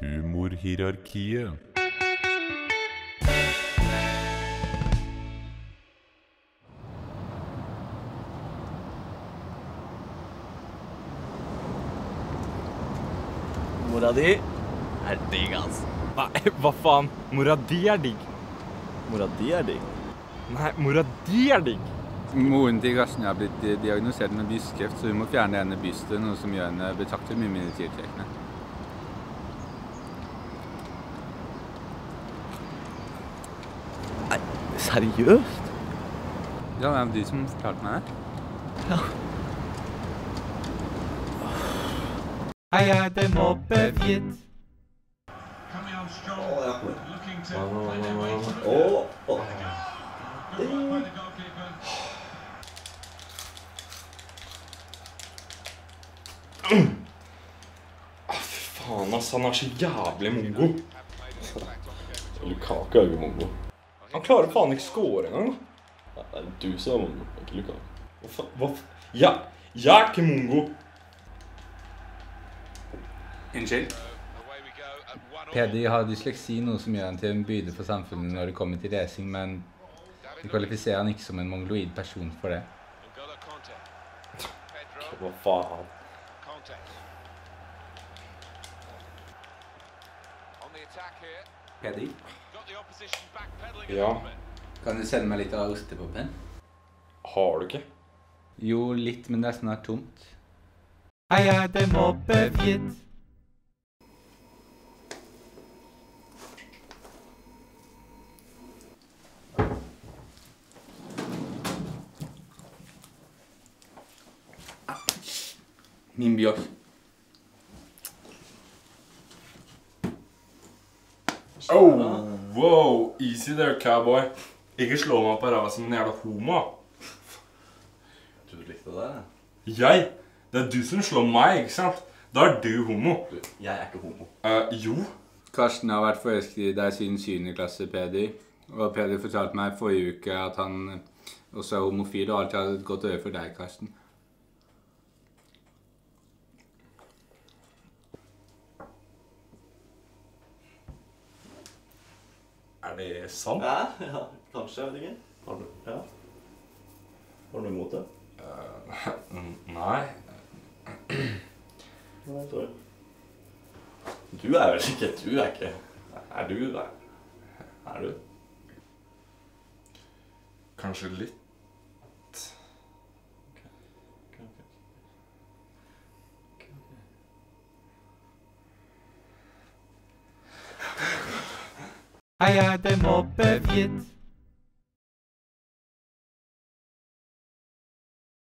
Humorhierarkiet. Mora di er digg, altså. Nei, hva faen? Mora di er digg. Mora di er digg. Nei, mora di er digg. Moren til Karsten har blitt diagnosert med brystkreft, så hun må fjerne ene brystet, noe som gjør henne betraktelig mye mindre tiltrekkende. Seriøst? Ja, det er de som fortalte meg det. Hei, jeg heter by the goalkeeper. Faen, ass. Han er så jævlig mongo. Lukaku er jo mongo. Han klarer faen ikke score engang, da. Det er du som er mongo, ikke Lukaku. Hva faen? Hva f... Ja, jeg er ikke mongo. Unnskyld? Peder har dysleksi, noe som gjør han til en byrde for samfunnet når det kommer til lesing, men det kvalifiserer han ikke som en mongoloid person for det. Hva faen? Peder, Ja, kan du sende meg litt av ostepopen? har du ikke? Jo, litt, men det er snart tomt. Hei, jeg heter Mobbefjett. Min bjørk. Oh, wow, easy there, cowboy. Ikke slå meg på ræva som en jævla homo. Du likte det der? Jeg? Det er du som slår meg, ikke sant? Da er du homo. Du, jeg er ikke homo. Eh, jo. Karsten har vært forelsket i deg siden 7. klasse, Peder. Og Peder fortalte meg forrige uke at han også er homofil og alltid har et godt øre for deg, Karsten. Er det sant? Ja, ja, kanskje, jeg vet ikke. Har du, ja. Har du noe imot det? Uh, Nei. Nei, sorry. Du er vel ikke, du er ikke. Er du det? Er du? Kanskje litt. Hei, jeg heter Mobbefjett.